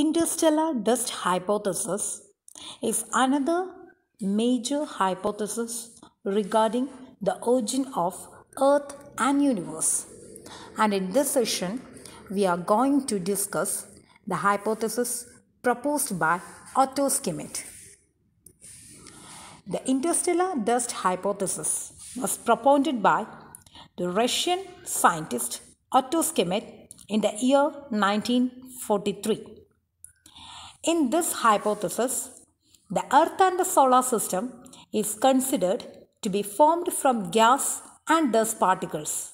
Interstellar dust hypothesis is another major hypothesis regarding the origin of Earth and universe. And in this session, we are going to discuss the hypothesis proposed by Otto Schmidt. The interstellar dust hypothesis was propounded by the Russian scientist Otto Schmidt in the year 1943. In this hypothesis, the Earth and the solar system is considered to be formed from gas and dust particles.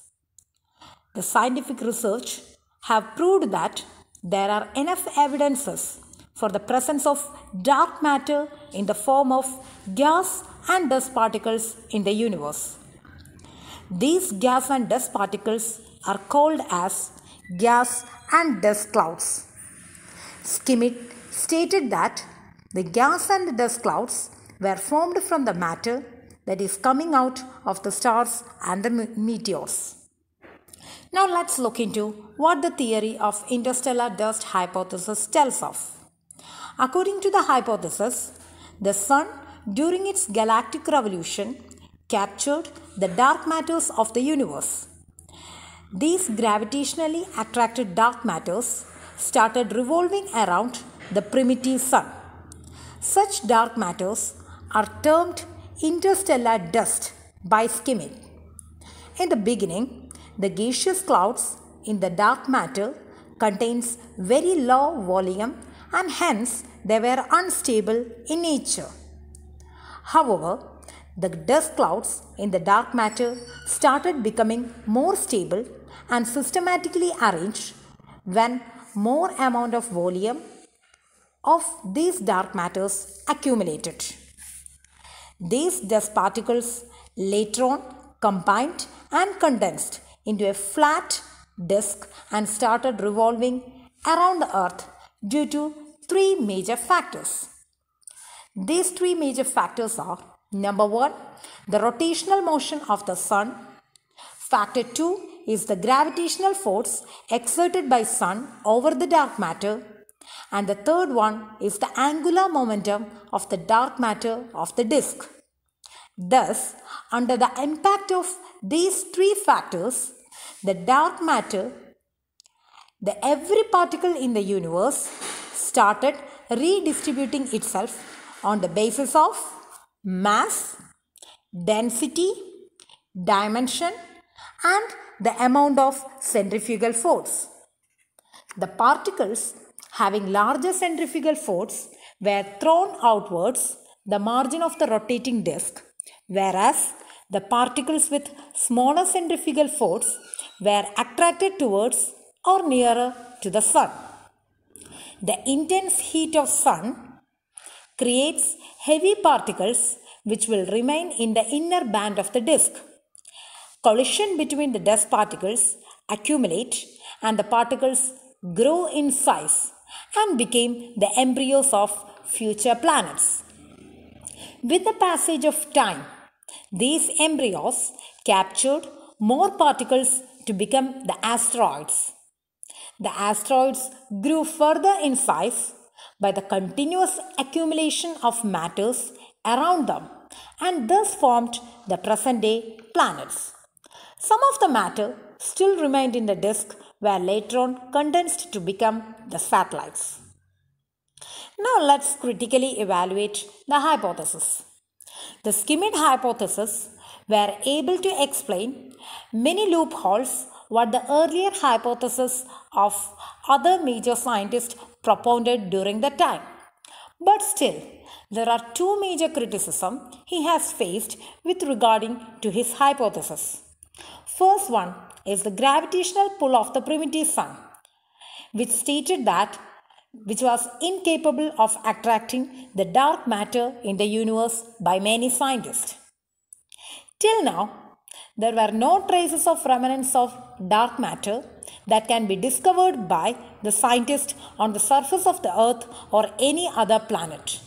The scientific research have proved that there are enough evidences for the presence of dark matter in the form of gas and dust particles in the universe. These gas and dust particles are called as gas and dust clouds. Schmidt stated that the gas and dust clouds were formed from the matter that is coming out of the stars and the meteors. Now let's look into what the theory of interstellar dust hypothesis tells of. According to the hypothesis, the sun during its galactic revolution captured the dark matters of the universe. These gravitationally attracted dark matters started revolving around the primitive sun. Such dark matters are termed interstellar dust by Schmidt. In the beginning, the gaseous clouds in the dark matter contains very low volume and hence they were unstable in nature. However, the dust clouds in the dark matter started becoming more stable and systematically arranged when more amount of volume of these dark matters accumulated. These dust particles later on combined and condensed into a flat disk and started revolving around the earth due to three major factors. These three major factors are number 1 the rotational motion of the sun factor 2 is the gravitational force exerted by sun over the dark matter and the third one is the angular momentum of the dark matter of the disk. Thus, under the impact of these three factors, the dark matter, the every particle in the universe started redistributing itself on the basis of mass, density, dimension and the amount of centrifugal force. The particles having larger centrifugal force were thrown outwards the margin of the rotating disk, whereas the particles with smaller centrifugal force were attracted towards or nearer to the sun. The intense heat of sun creates heavy particles which will remain in the inner band of the disk. Collision between the dust particles accumulate and the particles grow in size and became the embryos of future planets. With the passage of time, these embryos captured more particles to become the asteroids. The asteroids grew further in size by the continuous accumulation of matters around them and thus formed the present day planets. Some of the matter still remained in the disk were later on condensed to become the satellites. Now let's critically evaluate the hypothesis. The Schmidt hypothesis were able to explain many loopholes what the earlier hypothesis of other major scientists propounded during the time. But still, there are two major criticisms he has faced with regarding to his hypothesis. First one is the gravitational pull of the primitive sun, which stated that which was incapable of attracting the dark matter in the universe by many scientists. Till now, there were no traces of remnants of dark matter that can be discovered by the scientist on the surface of the earth or any other planet.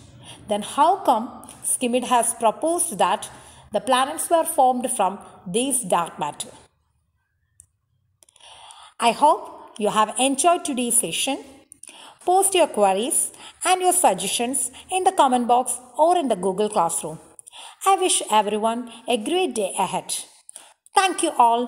Then how come Schmidt has proposed that the planets were formed from this dark matter. I hope you have enjoyed today's session. Post your queries and your suggestions in the comment box or in the Google Classroom. I wish everyone a great day ahead. Thank you all.